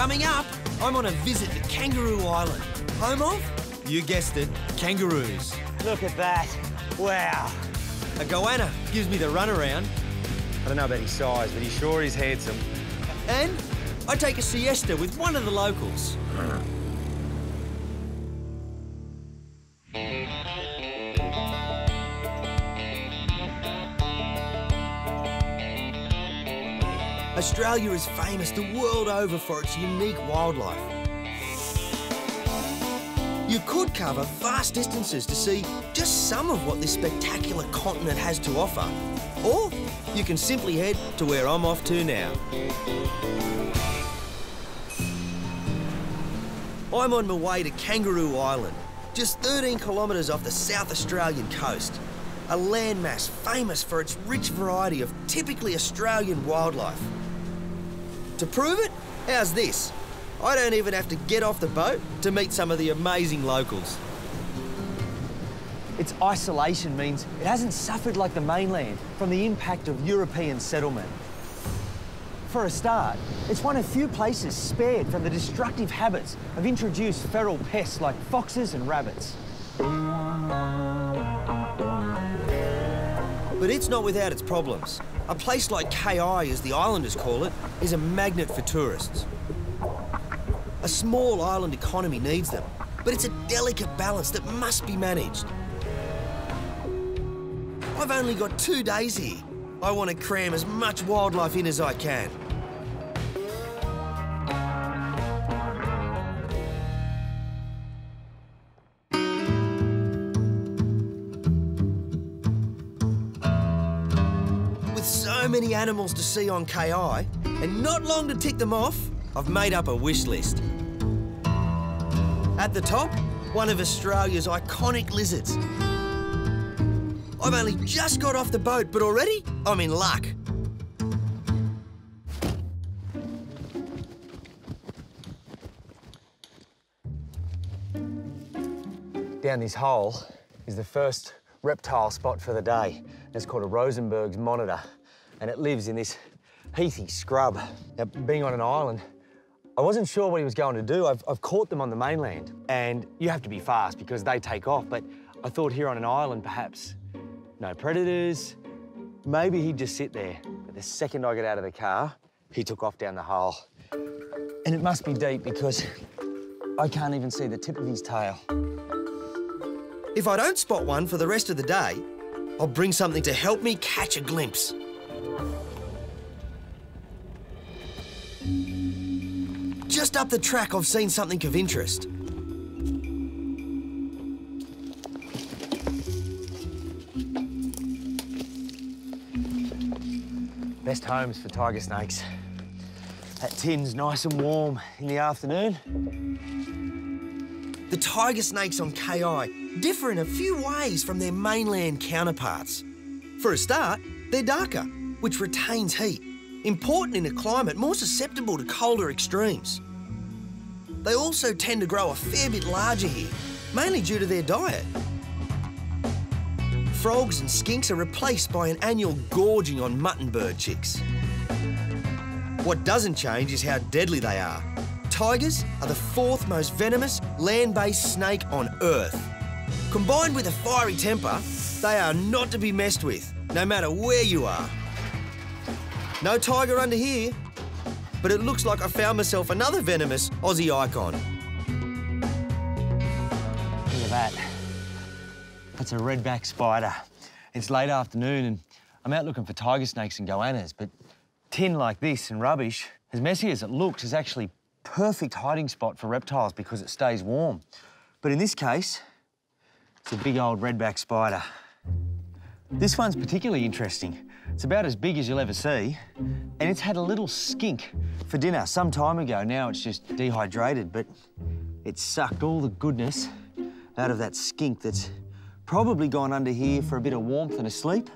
Coming up, I'm on a visit to Kangaroo Island. Home of? You guessed it, kangaroos. Look at that. Wow. A goanna gives me the runaround. I don't know about his size, but he sure is handsome. And I take a siesta with one of the locals. Australia is famous the world over for its unique wildlife. You could cover vast distances to see just some of what this spectacular continent has to offer. Or you can simply head to where I'm off to now. I'm on my way to Kangaroo Island, just 13 kilometres off the South Australian coast. A landmass famous for its rich variety of typically Australian wildlife. To prove it, how's this? I don't even have to get off the boat to meet some of the amazing locals. Its isolation means it hasn't suffered like the mainland from the impact of European settlement. For a start, it's one of few places spared from the destructive habits of introduced feral pests like foxes and rabbits. But it's not without its problems. A place like KI, as the islanders call it, is a magnet for tourists. A small island economy needs them, but it's a delicate balance that must be managed. I've only got two days here. I want to cram as much wildlife in as I can. Animals to see on KI, and not long to tick them off, I've made up a wish list. At the top, one of Australia's iconic lizards. I've only just got off the boat, but already I'm in luck. Down this hole is the first reptile spot for the day. It's called a Rosenberg's monitor, and it lives in this heathy scrub. Now, being on an island, I wasn't sure what he was going to do. I've, I've caught them on the mainland, and you have to be fast because they take off, but I thought here on an island, perhaps no predators, maybe he'd just sit there. But the second I got out of the car, he took off down the hole. And it must be deep because I can't even see the tip of his tail. If I don't spot one for the rest of the day, I'll bring something to help me catch a glimpse. Just up the track, I've seen something of interest. Best homes for tiger snakes. That tin's nice and warm in the afternoon. The tiger snakes on KI differ in a few ways from their mainland counterparts. For a start, they're darker, which retains heat, important in a climate more susceptible to colder extremes. They also tend to grow a fair bit larger here, mainly due to their diet. Frogs and skinks are replaced by an annual gorging on muttonbird chicks. What doesn't change is how deadly they are. Tigers are the fourth most venomous land-based snake on Earth. Combined with a fiery temper, they are not to be messed with, no matter where you are. No tiger under here, but it looks like I found myself another venomous Aussie icon. Look at that. That's a redback spider. It's late afternoon and I'm out looking for tiger snakes and goannas, but tin like this and rubbish, as messy as it looks, is actually perfect hiding spot for reptiles because it stays warm. But in this case, it's a big old redback spider. This one's particularly interesting. It's about as big as you'll ever see, and it's had a little skink for dinner some time ago. Now it's just dehydrated, but it sucked all the goodness out of that skink that's probably gone under here for a bit of warmth and a sleep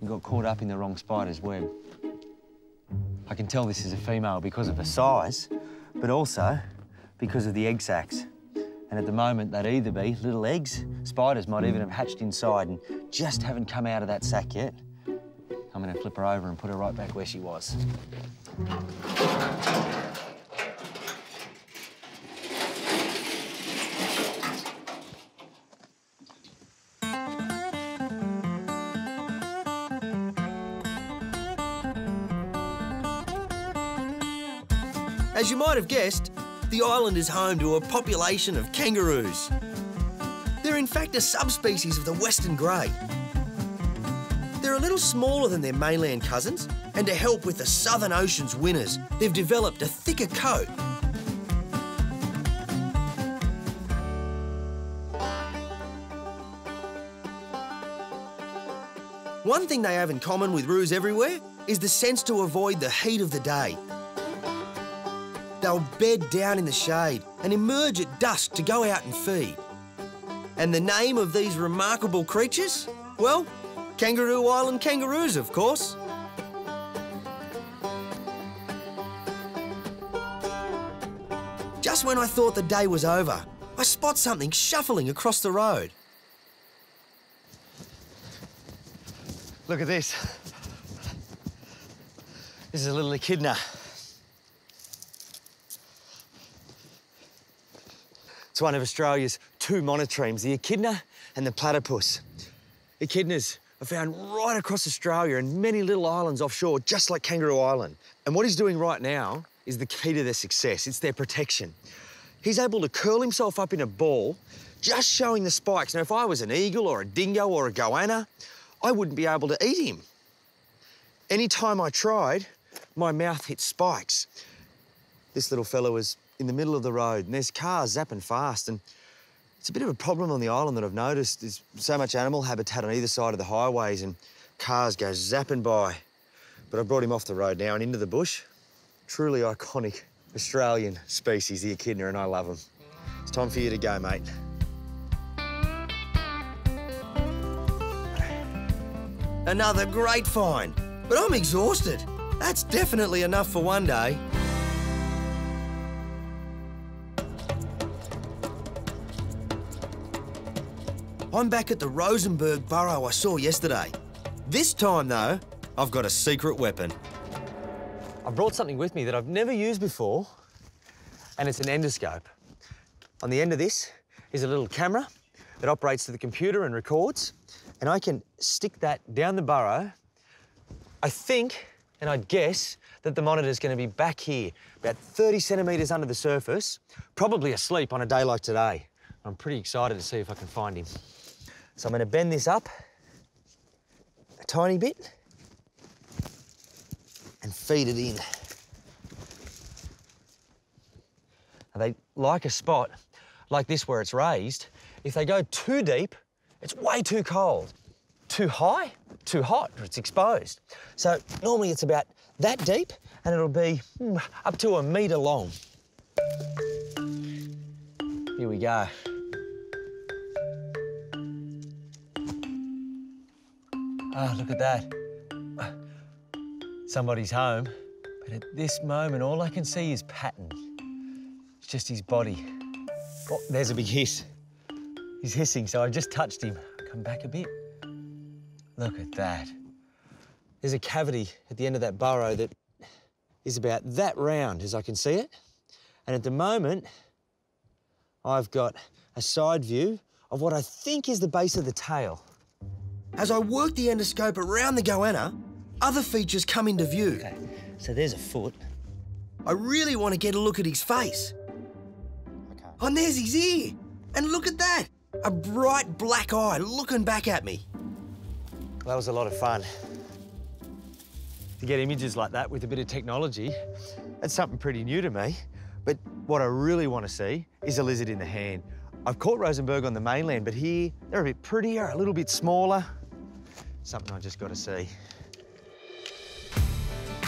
and got caught up in the wrong spider's web. I can tell this is a female because of her size, but also because of the egg sacs. And at the moment, they'd either be little eggs, spiders might even have hatched inside and just haven't come out of that sac yet. I'm gonna flip her over and put her right back where she was. As you might have guessed, the island is home to a population of kangaroos. They're in fact a subspecies of the western grey, they're a little smaller than their mainland cousins, and to help with the Southern Ocean's winters, they've developed a thicker coat. One thing they have in common with roos everywhere is the sense to avoid the heat of the day. They'll bed down in the shade and emerge at dusk to go out and feed. And the name of these remarkable creatures? Well, Kangaroo Island kangaroos, of course. Just when I thought the day was over, I spot something shuffling across the road. Look at this. This is a little echidna. It's one of Australia's two monotremes, the echidna and the platypus. Echidnas are found right across Australia and many little islands offshore, just like Kangaroo Island. And what he's doing right now is the key to their success. It's their protection. He's able to curl himself up in a ball, just showing the spikes. Now, if I was an eagle or a dingo or a goanna, I wouldn't be able to eat him. Any time I tried, my mouth hit spikes. This little fella was in the middle of the road and there's cars zapping fast and it's a bit of a problem on the island that I've noticed. There's so much animal habitat on either side of the highways and cars go zapping by. But I brought him off the road now and into the bush. Truly iconic Australian species, the echidna, and I love them. It's time for you to go, mate. Another great find, but I'm exhausted. That's definitely enough for one day. I'm back at the Rosenberg burrow I saw yesterday. This time, though, I've got a secret weapon. I brought something with me that I've never used before, and it's an endoscope. On the end of this is a little camera that operates to the computer and records, and I can stick that down the burrow. I think, and I'd guess, that the monitor's going to be back here, about 30 centimetres under the surface, probably asleep on a day like today. I'm pretty excited to see if I can find him. So I'm going to bend this up a tiny bit and feed it in. Now they like a spot like this where it's raised. If they go too deep, it's way too cold. Too high, too hot, it's exposed. So normally it's about that deep and it'll be hmm, up to a metre long. Here we go. Ah, look at that. Somebody's home, but at this moment, all I can see is Patton. It's just his body. Oh, there's a big hiss. He's hissing, so I just touched him. Come back a bit. Look at that. There's a cavity at the end of that burrow that is about that round as I can see it. And at the moment, I've got a side view of what I think is the base of the tail. As I work the endoscope around the goanna, other features come into view. Okay, so there's a foot. I really want to get a look at his face. Okay. Oh, and there's his ear. And look at that. A bright black eye looking back at me. That was a lot of fun. To get images like that with a bit of technology, that's something pretty new to me. But what I really want to see is a lizard in the hand. I've caught Rosenberg on the mainland, but here they're a bit prettier, a little bit smaller. Something I just got to see.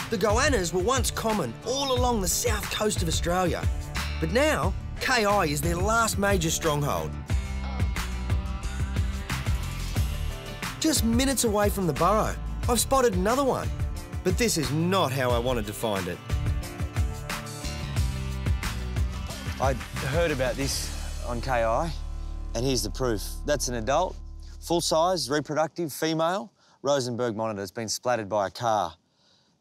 The goannas were once common all along the south coast of Australia, but now KI is their last major stronghold. Just minutes away from the burrow, I've spotted another one, but this is not how I wanted to find it. I heard about this on KI, and here's the proof. That's an adult, full-size, reproductive female Rosenberg monitor that's been splattered by a car.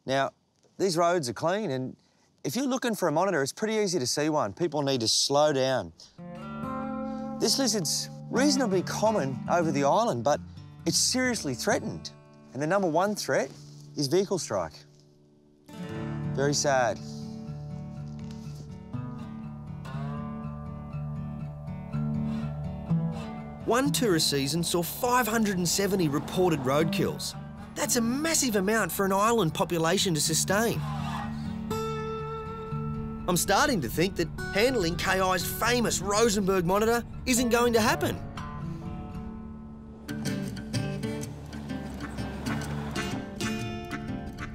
Now, these roads are clean, and if you're looking for a monitor, it's pretty easy to see one. People need to slow down. This lizard's reasonably common over the island, but it's seriously threatened. And the number one threat is vehicle strike. Very sad. One tourist season saw 570 reported roadkills. That's a massive amount for an island population to sustain. I'm starting to think that handling KI's famous Rosenberg monitor isn't going to happen.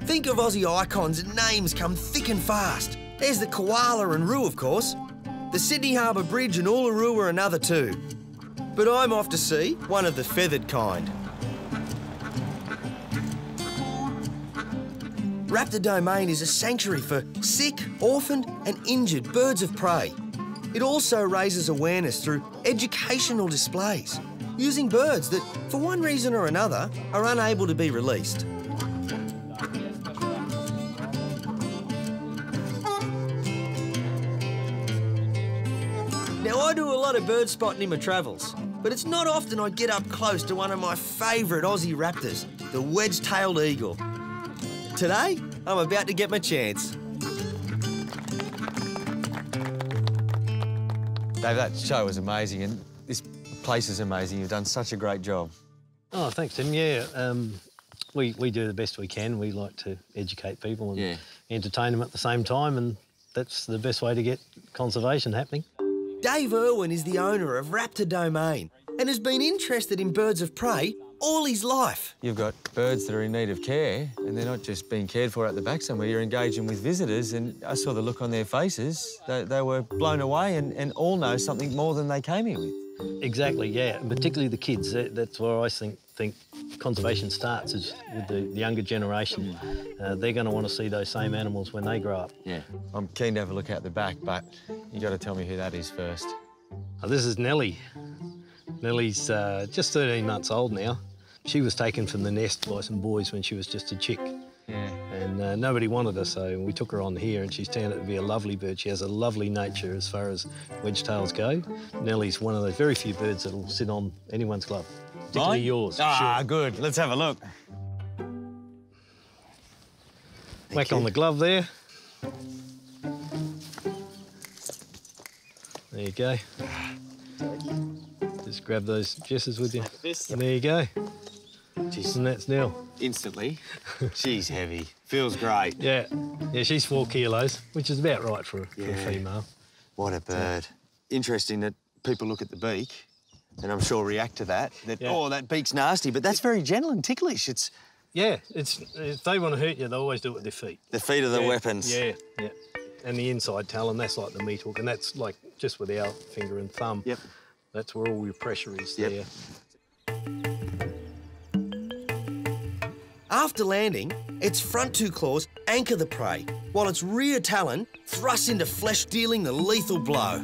Think of Aussie icons and names come thick and fast. There's the Koala and Roo, of course. The Sydney Harbour Bridge and Uluru are another two. But I'm off to see one of the feathered kind. Raptor Domain is a sanctuary for sick, orphaned and injured birds of prey. It also raises awareness through educational displays, using birds that, for one reason or another, are unable to be released. Now, I do a lot of bird spotting in my travels, but it's not often I get up close to one of my favourite Aussie raptors, the wedge-tailed eagle. Today, I'm about to get my chance. Dave, that show was amazing, and this place is amazing. You've done such a great job. Oh, thanks, Tim. Yeah, um, we, we do the best we can. We like to educate people and Yeah. entertain them at the same time, and that's the best way to get conservation happening. Dave Irwin is the owner of Raptor Domain and has been interested in birds of prey all his life. You've got birds that are in need of care, and they're not just being cared for at the back somewhere. You're engaging with visitors, and I saw the look on their faces. They, they were blown away and, and all know something more than they came here with. Exactly, yeah, and particularly the kids. That's where I think think conservation starts is with the, the younger generation. Uh, they're going to want to see those same animals when they grow up. Yeah. I'm keen to have a look out the back, but you got to tell me who that is first. Oh, this is Nellie. Nellie's uh, just 13 months old now. She was taken from the nest by some boys when she was just a chick. Yeah. And uh, nobody wanted her, so we took her on here, and she's turned out to be a lovely bird. She has a lovely nature as far as wedge-tails go. Nellie's one of those very few birds that'll sit on anyone's glove, particularly Mine? yours. Ah, Sure. good. Let's have a look. Whack on the glove there. There you go. Just grab those jesses with you. And there you go. And that's Nell. Instantly. She's heavy. Feels great. Yeah, yeah, she's four kilos, which is about right for, for a female. What a bird. Interesting that people look at the beak and I'm sure react to that. That Yeah. oh, that beak's nasty, but that's very gentle and ticklish. It's Yeah, it's if they want to hurt you, they always do it with their feet. the feet are the Yeah, weapons. Yeah, yeah. And the inside talon, that's like the meat hook, and that's like just with our finger and thumb. Yep. That's where all your pressure is Yep. there. After landing, its front two claws anchor the prey, while its rear talon thrusts into flesh, dealing the lethal blow.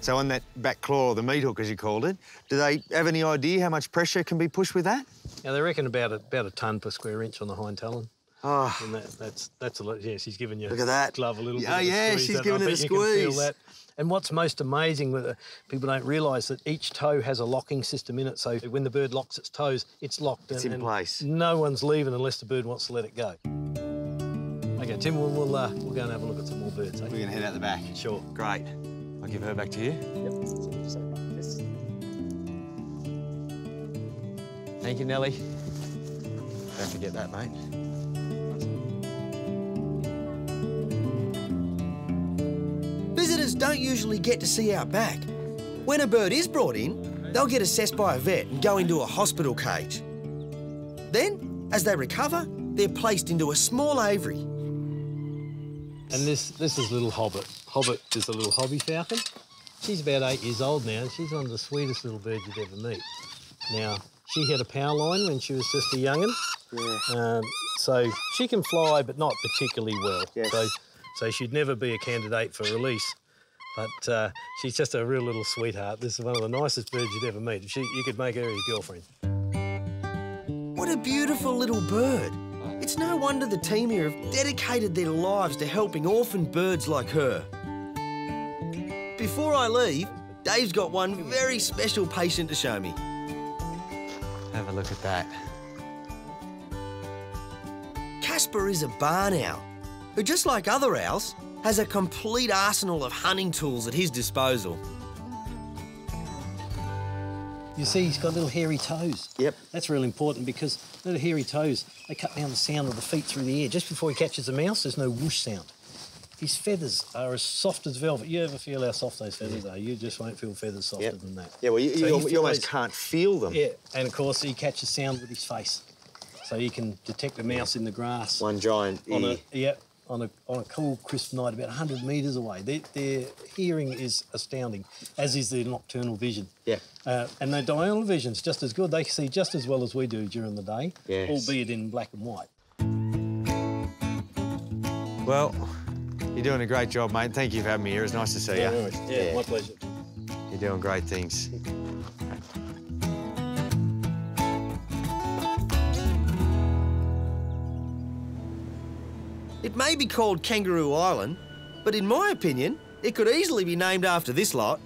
So on that back claw, or the meat hook as you called it, do they have any idea how much pressure can be pushed with that? Now they reckon about a, about a ton per square inch on the hind talon. Oh, And that, that's that's a lot. Yeah, she's giving you Look at that. glove a little Yeah, bit. of a yeah, she's and giving I it a bet you can feel that. And what's most amazing with it, people don't realise that each toe has a locking system in it. So when the bird locks its toes, it's locked. It's and, in and place. No one's leaving unless the bird wants to let it go. Okay, Tim, we'll we'll, uh, we'll go and have a look at some more birds. Eh? we're gonna head out the back. Sure. Great. I'll give her back to you. Yep. Thank you, Nellie. Don't forget that, mate. Visitors don't usually get to see out back. When a bird is brought in, they'll get assessed by a vet and go into a hospital cage. Then, as they recover, they're placed into a small aviary. And this this is little Hobbit. Hobbit is a little hobby falcon. She's about eight years old now, and she's one of the sweetest little birds you'd ever meet. Now, she had a power line when she was just a young'un. Yeah. Um, so she can fly, but not particularly well. Yes. So, so she'd never be a candidate for release. But uh, she's just a real little sweetheart. This is one of the nicest birds you'd ever meet. She, you could make her your girlfriend. What a beautiful little bird. It's no wonder the team here have dedicated their lives to helping orphaned birds like her. Before I leave, Dave's got one very special patient to show me. Have a look at that. Casper is a barn owl, who, just like other owls, has a complete arsenal of hunting tools at his disposal. You see, he's got little hairy toes. Yep. That's real important because little hairy toes, they cut down the sound of the feet through the air. Just before he catches a mouse, there's no whoosh sound. His feathers are as soft as velvet. You ever feel how soft those feathers are? You just won't feel feathers softer Yep. than that. Yeah, well, you, So you, you almost can't feel them. Yeah, and of course he catches sound with his face, so he can detect a mouse in the grass One giant on ear. a yeah on a on a cool crisp night about 100 metres away. Their, their hearing is astounding, as is their nocturnal vision. Yeah. Uh, and their diurnal vision's just as good. They see just as well as we do during the day, Yes. albeit in black and white. Well, you're doing a great job, mate. Thank you for having me here. It's nice to see you. Yeah, Yeah. my pleasure. You're doing great things. It may be called Kangaroo Island, but in my opinion, it could easily be named after this lot.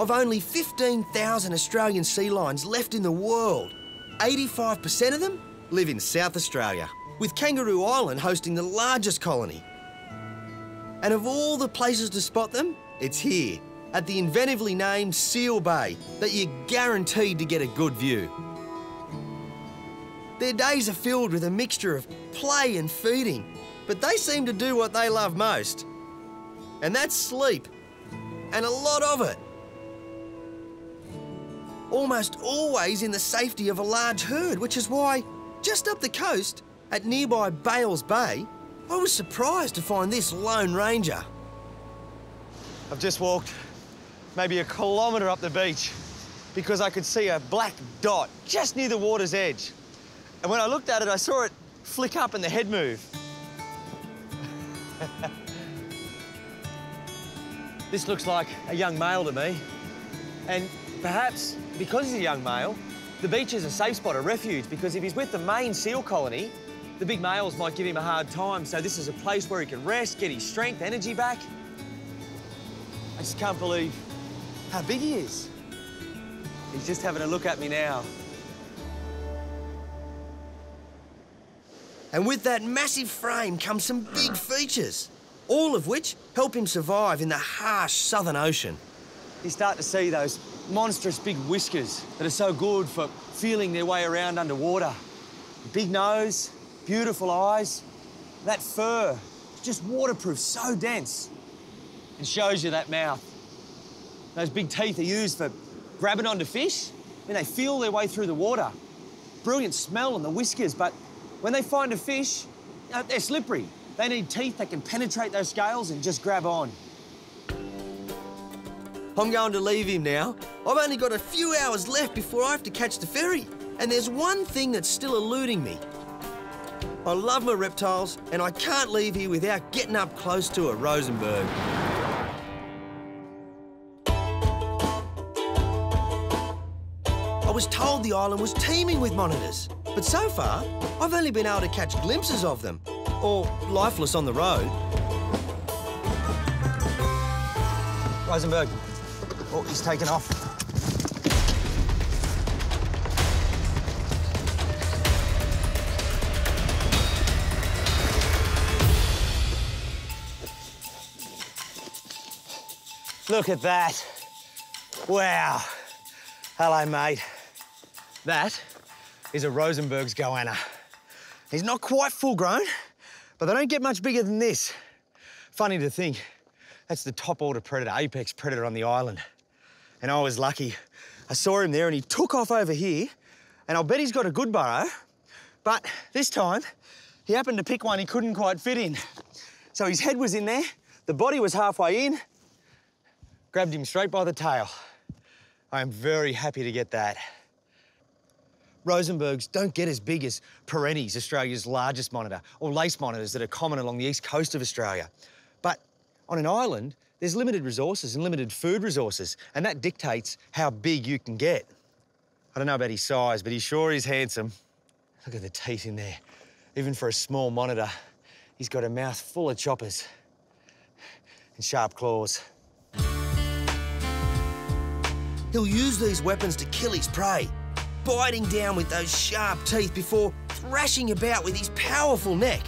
Of only 15,000 Australian sea lions left in the world, 85% of them live in South Australia, with Kangaroo Island hosting the largest colony. And of all the places to spot them, it's here, at the inventively named Seal Bay, that you're guaranteed to get a good view. Their days are filled with a mixture of play and feeding, but they seem to do what they love most. And that's sleep. And a lot of it. Almost always in the safety of a large herd, which is why, just up the coast, at nearby Bales Bay, I was surprised to find this Lone Ranger. I've just walked maybe a kilometre up the beach because I could see a black dot just near the water's edge. And when I looked at it, I saw it flick up and the head move. this looks like a young male to me. And perhaps because he's a young male, the beach is a safe spot, a refuge, because if he's with the main seal colony, the big males might give him a hard time. So this is a place where he can rest, get his strength, energy back. I just can't believe how big he is. He's just having a look at me now. And with that massive frame comes some big features, all of which help him survive in the harsh Southern Ocean. You start to see those monstrous big whiskers that are so good for feeling their way around underwater. Big nose, beautiful eyes. That fur, just waterproof, so dense. It shows you that mouth. Those big teeth are used for grabbing onto fish and they feel their way through the water. Brilliant smell on the whiskers, but when they find a fish, you know, they're slippery. They need teeth that can penetrate those scales and just grab on. I'm going to leave him now. I've only got a few hours left before I have to catch the ferry. And there's one thing that's still eluding me. I love my reptiles, and I can't leave here without getting up close to a Rosenberg. I was told the island was teeming with monitors, but so far, I've only been able to catch glimpses of them, or lifeless on the road. Rosenberg. Oh, he's taken off. Look at that. Wow. Hello, mate. That is a Rosenberg's goanna. He's not quite full grown, but they don't get much bigger than this. Funny to think, that's the top order predator, apex predator on the island. And I was lucky. I saw him there and he took off over here, and I'll bet he's got a good burrow. But this time, he happened to pick one he couldn't quite fit in. So his head was in there, the body was halfway in, grabbed him straight by the tail. I am very happy to get that. Rosenbergs don't get as big as perenties, Australia's largest monitor, or lace monitors that are common along the east coast of Australia. But on an island, there's limited resources and limited food resources, and that dictates how big you can get. I don't know about his size, but he sure is handsome. Look at the teeth in there. Even for a small monitor, he's got a mouth full of choppers and sharp claws. He'll use these weapons to kill his prey, biting down with those sharp teeth before thrashing about with his powerful neck.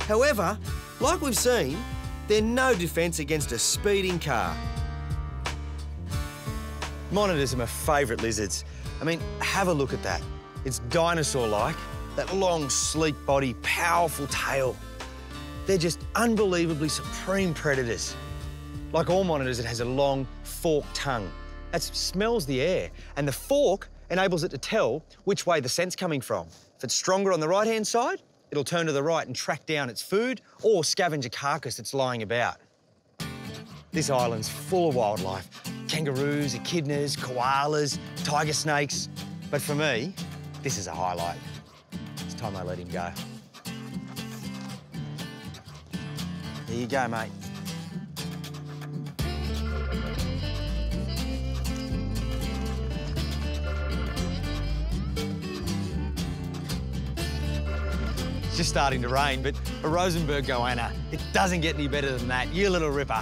However, like we've seen, they're no defence against a speeding car. Monitors are my favourite lizards. I mean, have a look at that. It's dinosaur-like, that long, sleek body, powerful tail. They're just unbelievably supreme predators. Like all monitors, it has a long, forked tongue. That smells the air, and the fork enables it to tell which way the scent's coming from. If it's stronger on the right-hand side, it'll turn to the right and track down its food or scavenge a carcass that's lying about. This island's full of wildlife. Kangaroos, echidnas, koalas, tiger snakes. But for me, this is a highlight. It's time I let him go. There you go, mate. It's just starting to rain, but a Rosenberg goanna, it doesn't get any better than that. You little ripper.